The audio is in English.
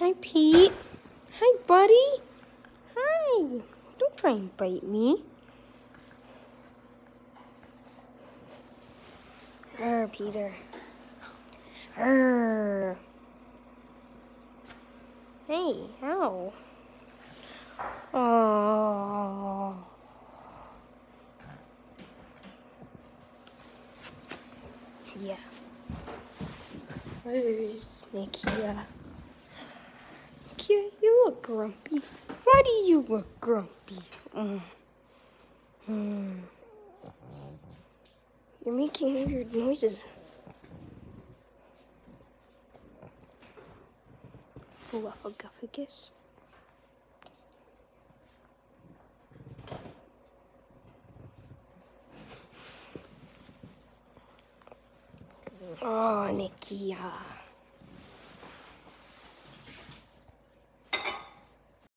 Hi, Pete. Hi, buddy. Hi. Don't try and bite me. Err, Peter. Err. Hey, ow. Oh. Yeah. Where's Nikia? Nikia, you look grumpy. Why do you look grumpy? Mm. Mm. You're making weird noises. Fluffaguffagus. Oh, Nikia.